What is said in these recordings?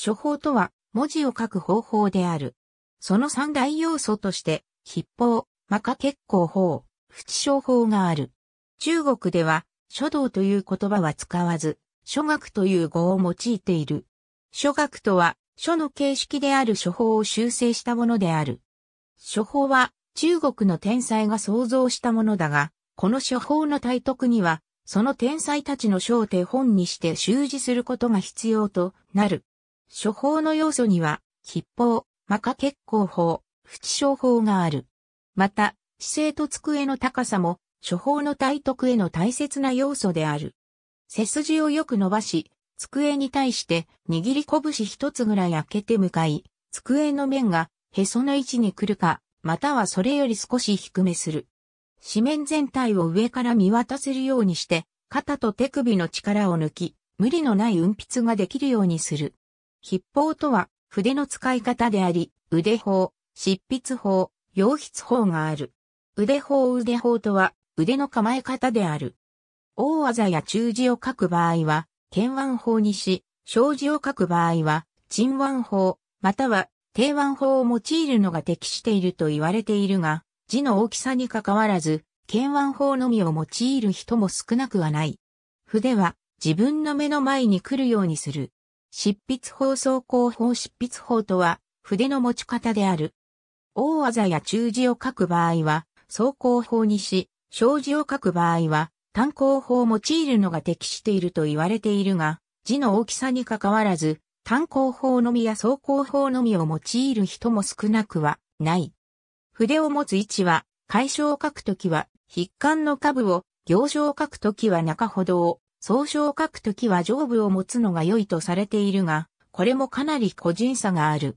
書法とは文字を書く方法である。その三大要素として、筆法、マカ結構法、淵章法がある。中国では書道という言葉は使わず、書学という語を用いている。書学とは書の形式である書法を修正したものである。書法は中国の天才が創造したものだが、この書法の体得には、その天才たちの書を手本にして習字することが必要となる。書法の要素には、筆法、マカ結構法、淵章法がある。また、姿勢と机の高さも、書法の体得への大切な要素である。背筋をよく伸ばし、机に対して握り拳一つぐらい開けて向かい、机の面がへその位置に来るか、またはそれより少し低めする。紙面全体を上から見渡せるようにして、肩と手首の力を抜き、無理のない運筆ができるようにする。筆法とは、筆の使い方であり、腕法、執筆法、洋筆法がある。腕法腕法とは、腕の構え方である。大技や中字を書く場合は、剣腕法にし、小字を書く場合は、鎮腕法、または低腕法を用いるのが適していると言われているが、字の大きさに関わらず、剣腕法のみを用いる人も少なくはない。筆は自分の目の前に来るようにする。執筆法走行法執筆法とは筆の持ち方である。大技や中字を書く場合は、走行法にし、小字を書く場合は、単行法を用いるのが適していると言われているが、字の大きさに関わらず、単行法のみや走行法のみを用いる人も少なくはない。筆を持つ位置は、解消を書くときは、筆管の下部を、行書を書くときは中ほどを、総書を書くときは上部を持つのが良いとされているが、これもかなり個人差がある。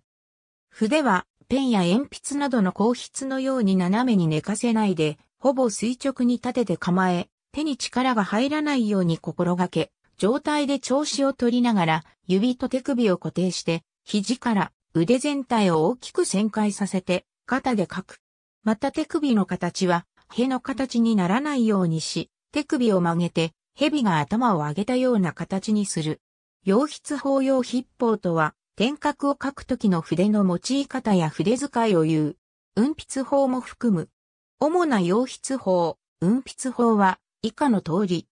筆は、ペンや鉛筆などの硬筆のように斜めに寝かせないで、ほぼ垂直に立てて構え、手に力が入らないように心がけ、状態で調子を取りながら、指と手首を固定して、肘から腕全体を大きく旋回させて、肩で書く。また手首の形は、への形にならないようにし、手首を曲げて、蛇が頭を上げたような形にする。洋筆法用筆法とは、点画を書くときの筆の用い方や筆使いを言う。運筆法も含む。主な洋筆法、運筆法は以下の通り。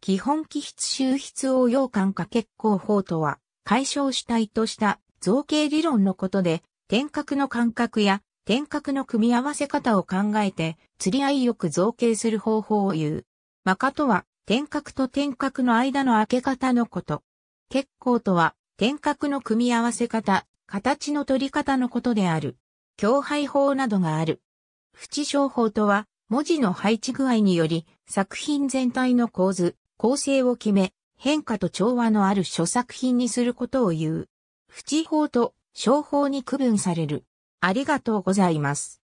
基本気筆周筆応用感化結構法とは、解消主体とした造形理論のことで、点画の感覚や点画の組み合わせ方を考えて、釣り合いよく造形する方法を言う。マカとは、点画と点画の間の開け方のこと。結構とは、点画の組み合わせ方、形の取り方のことである。強配法などがある。淵章法とは、文字の配置具合により、作品全体の構図、構成を決め、変化と調和のある書作品にすることを言う。淵法と章法に区分される。ありがとうございます。